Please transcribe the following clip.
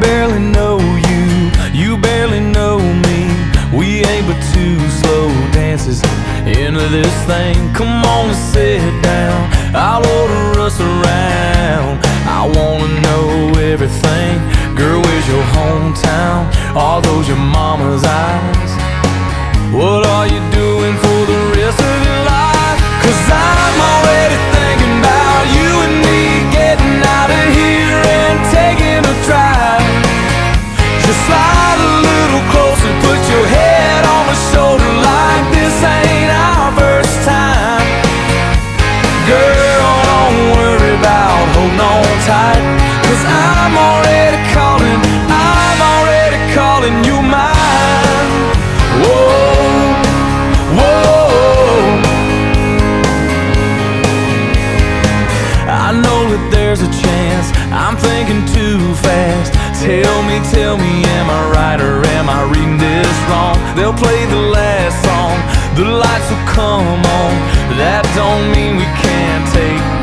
barely know you, you barely know me. We ain't but two slow dances into this thing. Come on and sit down, I'll order us around. I wanna know everything, girl where's your hometown? all those your mama's eyes? There's a chance I'm thinking too fast. Tell me, tell me, am I right or am I reading this wrong? They'll play the last song, the lights will come on. That don't mean we can't take